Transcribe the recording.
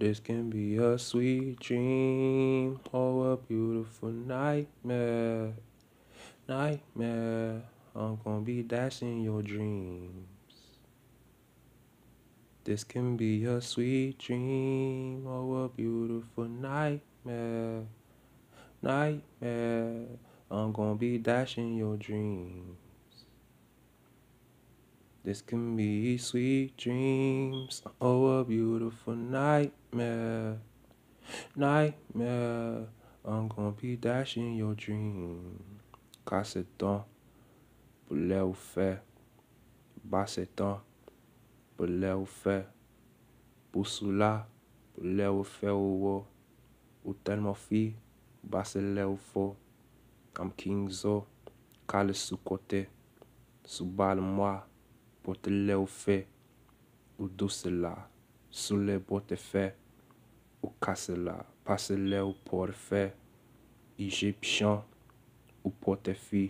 This can be a sweet dream or a beautiful nightmare. Nightmare, I'm gonna be dashing your dreams. This can be a sweet dream or a beautiful nightmare. Nightmare, I'm gonna be dashing your dreams. This can be sweet dreams or a beautiful nightmare. Nightmare, I'm gonna be dashing your dreams. Cacetan, poulet ou fait, bassetan, poulet ou fait, poussula, poulet ou fait ou wo, ou tellement fi, bassele ou fo, am king zo, kale sous côté, sous balle moi, pour te le ou fait, ou douce là, sou le bote fè, ou kase la, pase le ou por fè, Egyptian ou pote fi.